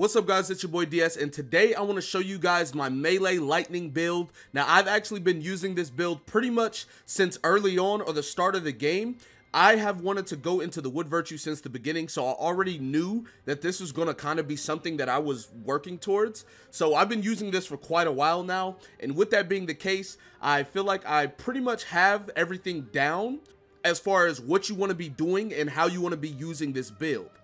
What's up guys, it's your boy DS and today I want to show you guys my melee lightning build. Now I've actually been using this build pretty much since early on or the start of the game. I have wanted to go into the wood virtue since the beginning so I already knew that this was going to kind of be something that I was working towards. So I've been using this for quite a while now and with that being the case I feel like I pretty much have everything down as far as what you want to be doing and how you want to be using this build.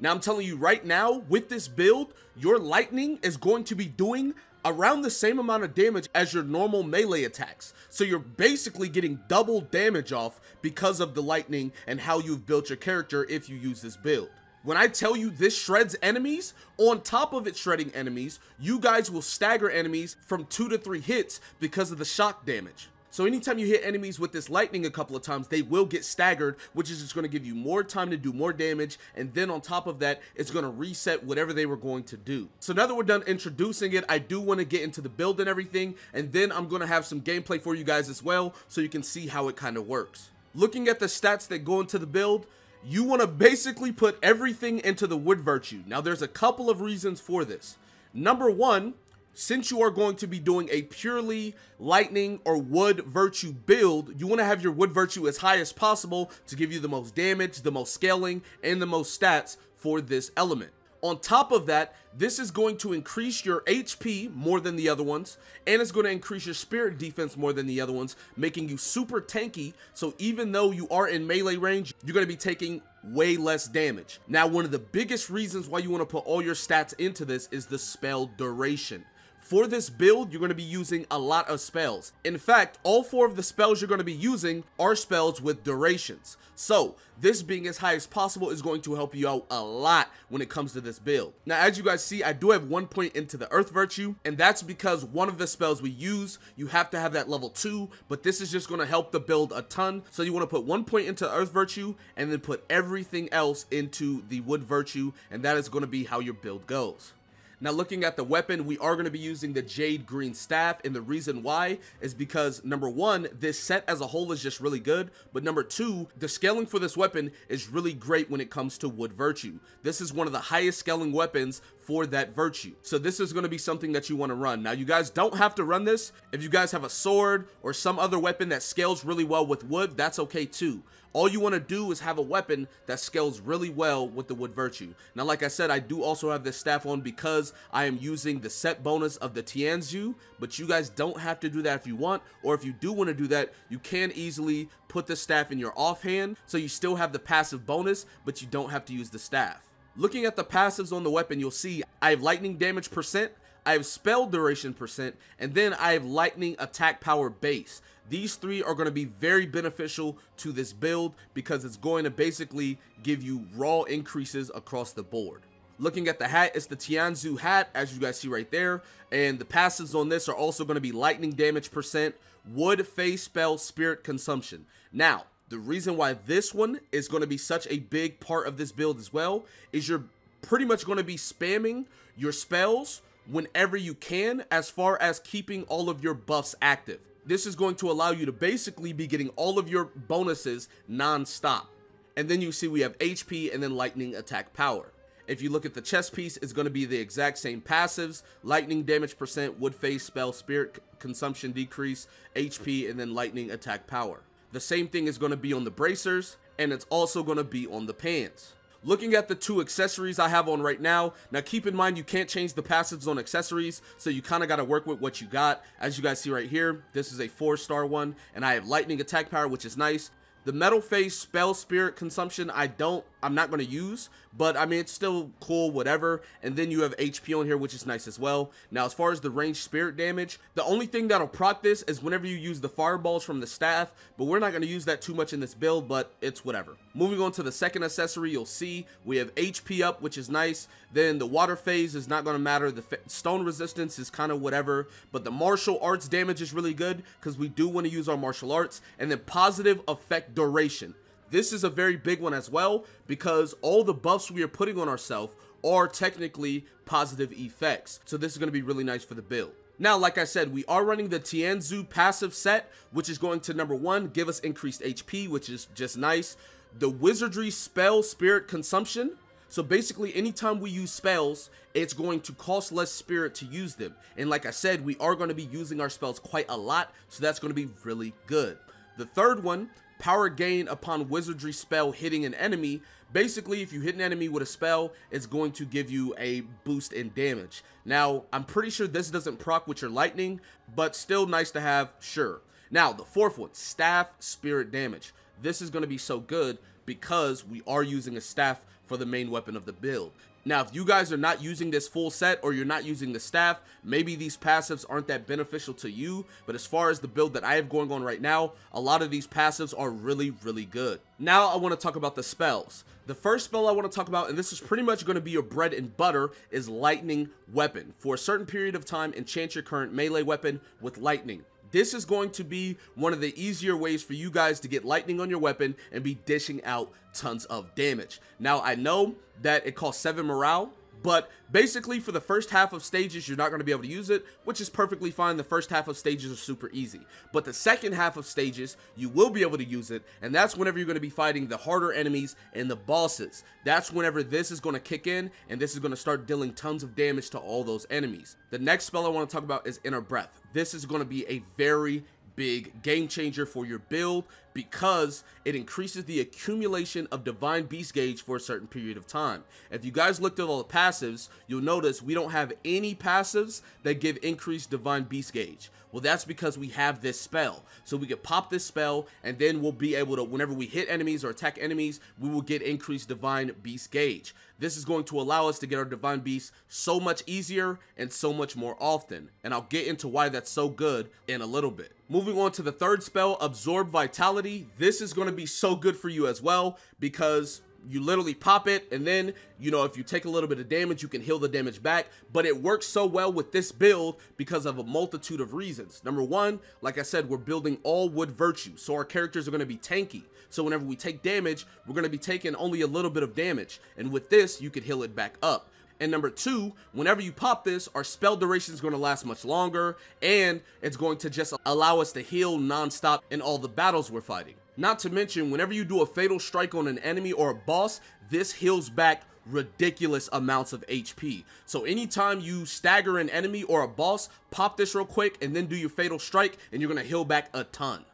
Now I'm telling you right now, with this build, your lightning is going to be doing around the same amount of damage as your normal melee attacks. So you're basically getting double damage off because of the lightning and how you've built your character if you use this build. When I tell you this shreds enemies, on top of it shredding enemies, you guys will stagger enemies from two to three hits because of the shock damage. So anytime you hit enemies with this lightning a couple of times, they will get staggered, which is just going to give you more time to do more damage. And then on top of that, it's going to reset whatever they were going to do. So now that we're done introducing it, I do want to get into the build and everything. And then I'm going to have some gameplay for you guys as well, so you can see how it kind of works. Looking at the stats that go into the build, you want to basically put everything into the wood virtue. Now there's a couple of reasons for this. Number one, since you are going to be doing a purely lightning or wood virtue build, you want to have your wood virtue as high as possible to give you the most damage, the most scaling, and the most stats for this element. On top of that, this is going to increase your HP more than the other ones, and it's going to increase your spirit defense more than the other ones, making you super tanky, so even though you are in melee range, you're going to be taking way less damage. Now, one of the biggest reasons why you want to put all your stats into this is the spell duration. For this build, you're going to be using a lot of spells. In fact, all four of the spells you're going to be using are spells with durations. So, this being as high as possible is going to help you out a lot when it comes to this build. Now, as you guys see, I do have one point into the Earth Virtue, and that's because one of the spells we use, you have to have that level 2, but this is just going to help the build a ton. So you want to put one point into Earth Virtue, and then put everything else into the Wood Virtue, and that is going to be how your build goes. Now looking at the weapon, we are going to be using the Jade Green Staff, and the reason why is because number one, this set as a whole is just really good, but number two, the scaling for this weapon is really great when it comes to Wood Virtue. This is one of the highest scaling weapons for that virtue. So this is going to be something that you want to run. Now you guys don't have to run this. If you guys have a sword or some other weapon that scales really well with wood, that's okay too. All you want to do is have a weapon that scales really well with the wood virtue. Now, like I said, I do also have this staff on because I am using the set bonus of the Tianzu, but you guys don't have to do that if you want, or if you do want to do that, you can easily put the staff in your offhand, so you still have the passive bonus, but you don't have to use the staff. Looking at the passives on the weapon, you'll see I have lightning damage percent, I have spell duration percent, and then I have lightning attack power base. These three are going to be very beneficial to this build because it's going to basically give you raw increases across the board. Looking at the hat, it's the Tianzu hat, as you guys see right there. And the passives on this are also going to be lightning damage percent, wood, phase spell, spirit consumption. Now, the reason why this one is going to be such a big part of this build as well is you're pretty much going to be spamming your spells whenever you can as far as keeping all of your buffs active. This is going to allow you to basically be getting all of your bonuses non-stop. And then you see we have HP and then lightning attack power. If you look at the chest piece, it's going to be the exact same passives, lightning damage percent, wood phase spell, spirit consumption decrease, HP, and then lightning attack power. The same thing is going to be on the bracers, and it's also going to be on the pants. Looking at the two accessories I have on right now, now keep in mind you can't change the passives on accessories, so you kind of got to work with what you got. As you guys see right here, this is a 4-star one, and I have lightning attack power, which is nice. The metal phase spell spirit consumption, I don't, I'm not going to use, but I mean, it's still cool, whatever. And then you have HP on here, which is nice as well. Now, as far as the range spirit damage, the only thing that'll proc this is whenever you use the fireballs from the staff, but we're not going to use that too much in this build, but it's whatever. Moving on to the second accessory, you'll see we have HP up, which is nice. Then the water phase is not going to matter. The stone resistance is kind of whatever, but the martial arts damage is really good because we do want to use our martial arts. And then positive effect duration. This is a very big one as well because all the buffs we are putting on ourselves are technically positive effects. So this is going to be really nice for the build. Now, like I said, we are running the Tianzu passive set, which is going to number one, give us increased HP, which is just nice. The Wizardry spell spirit consumption. So basically, anytime we use spells, it's going to cost less spirit to use them. And like I said, we are going to be using our spells quite a lot, so that's going to be really good. The third one, power gain upon wizardry spell hitting an enemy. Basically, if you hit an enemy with a spell, it's going to give you a boost in damage. Now, I'm pretty sure this doesn't proc with your lightning, but still nice to have, sure. Now, the fourth one, staff spirit damage. This is going to be so good because we are using a staff for the main weapon of the build. Now, if you guys are not using this full set or you're not using the staff, maybe these passives aren't that beneficial to you. But as far as the build that I have going on right now, a lot of these passives are really, really good. Now, I want to talk about the spells. The first spell I want to talk about, and this is pretty much going to be your bread and butter, is Lightning Weapon. For a certain period of time, enchant your current melee weapon with Lightning. This is going to be one of the easier ways for you guys to get lightning on your weapon and be dishing out tons of damage. Now, I know that it costs 7 morale, but basically, for the first half of stages, you're not going to be able to use it, which is perfectly fine. The first half of stages are super easy. But the second half of stages, you will be able to use it, and that's whenever you're going to be fighting the harder enemies and the bosses. That's whenever this is going to kick in, and this is going to start dealing tons of damage to all those enemies. The next spell I want to talk about is Inner Breath. This is going to be a very big game changer for your build because it increases the accumulation of divine beast gauge for a certain period of time. If you guys looked at all the passives, you'll notice we don't have any passives that give increased divine beast gauge. Well, that's because we have this spell. So we can pop this spell and then we'll be able to, whenever we hit enemies or attack enemies, we will get increased divine beast gauge. This is going to allow us to get our divine beast so much easier and so much more often. And I'll get into why that's so good in a little bit. Moving on to the third spell, Absorb Vitality. This is going to be so good for you as well because you literally pop it and then you know if you take a little bit of damage you can heal the damage back. But it works so well with this build because of a multitude of reasons. Number one like i said we're building all wood virtue so our characters are going to be tanky. So whenever we take damage we're going to be taking only a little bit of damage and with this you could heal it back up. And number two, whenever you pop this, our spell duration is going to last much longer, and it's going to just allow us to heal nonstop in all the battles we're fighting. Not to mention, whenever you do a fatal strike on an enemy or a boss, this heals back ridiculous amounts of HP. So anytime you stagger an enemy or a boss, pop this real quick and then do your fatal strike and you're to heal back a ton.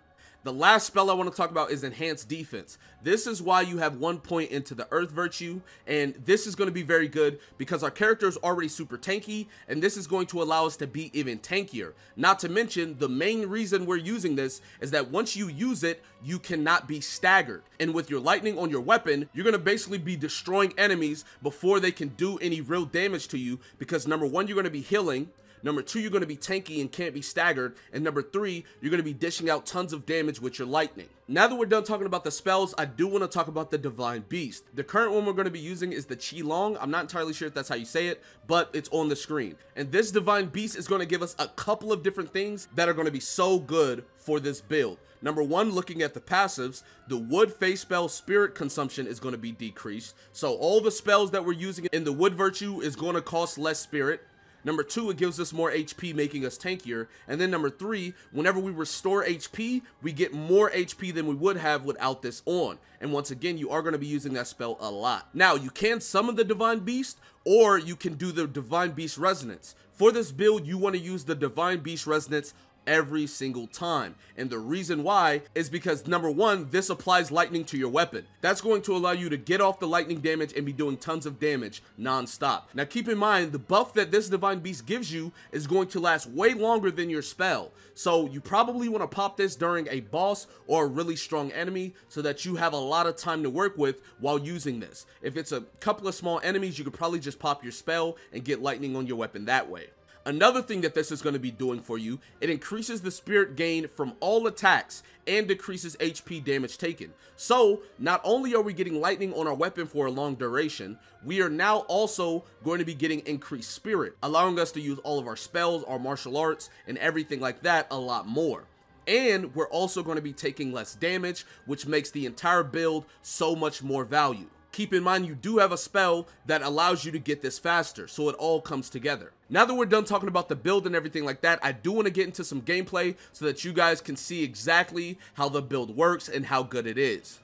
The last spell I want to talk about is Enhanced Defense. This is why you have one point into the Earth Virtue, and this is going to be very good because our character is already super tanky, and this is going to allow us to be even tankier. Not to mention, the main reason we're using this is that once you use it, you cannot be staggered. And with your lightning on your weapon, you're going to basically be destroying enemies before they can do any real damage to you because number one, you're going to be healing, Number two, you're going to be tanky and can't be staggered. And number three, you're going to be dishing out tons of damage with your lightning. Now that we're done talking about the spells, I do want to talk about the Divine Beast. The current one we're going to be using is the Qilong. I'm not entirely sure if that's how you say it, but it's on the screen. And this Divine Beast is going to give us a couple of different things that are going to be so good for this build. Number one, looking at the passives, the wood phase spell spirit consumption is going to be decreased. So all the spells that we're using in the wood virtue is going to cost less spirit. Number two, it gives us more HP, making us tankier. And then number three, whenever we restore HP, we get more HP than we would have without this on. And once again, you are going to be using that spell a lot. Now, you can summon the Divine Beast, or you can do the Divine Beast Resonance. For this build, you want to use the Divine Beast Resonance every single time. And the reason why is because number one, this applies lightning to your weapon. That's going to allow you to get off the lightning damage and be doing tons of damage non-stop. Now keep in mind, the buff that this Divine Beast gives you is going to last way longer than your spell. So you probably want to pop this during a boss or a really strong enemy so that you have a lot of time to work with while using this. If it's a couple of small enemies, you could probably just pop your spell and get lightning on your weapon that way. Another thing that this is going to be doing for you, it increases the spirit gain from all attacks and decreases HP damage taken. So, not only are we getting lightning on our weapon for a long duration, we are now also going to be getting increased spirit, allowing us to use all of our spells, our martial arts, and everything like that a lot more and we're also going to be taking less damage, which makes the entire build so much more value keep in mind you do have a spell that allows you to get this faster, so it all comes together. Now that we're done talking about the build and everything like that, I do want to get into some gameplay so that you guys can see exactly how the build works and how good it is.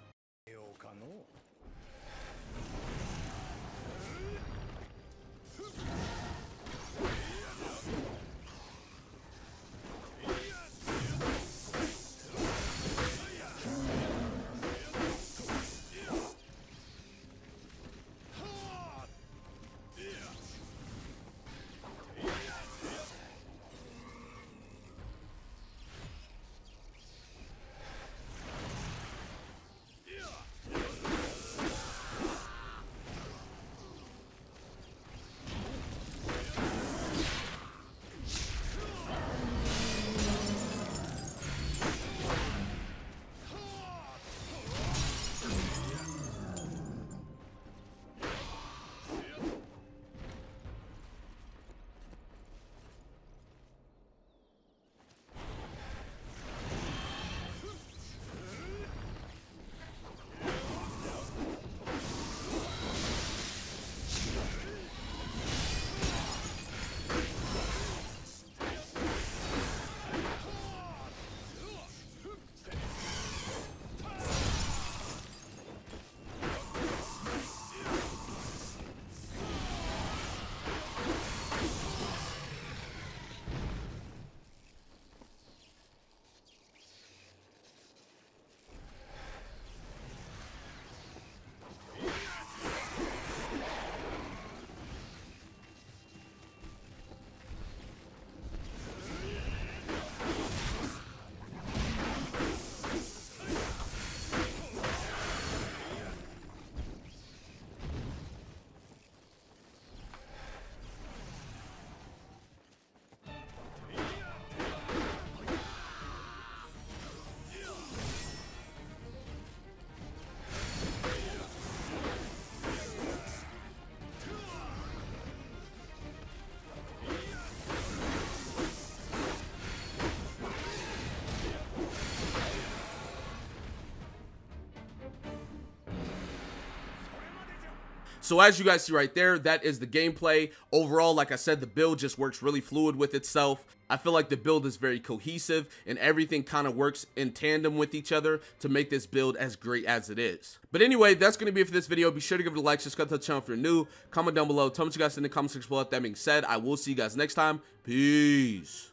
So as you guys see right there, that is the gameplay. Overall, like I said, the build just works really fluid with itself. I feel like the build is very cohesive and everything kind of works in tandem with each other to make this build as great as it is. But anyway, that's going to be it for this video. Be sure to give it a like, subscribe to the channel if you're new, comment down below, tell me what you guys in the comments below. That being said, I will see you guys next time. Peace.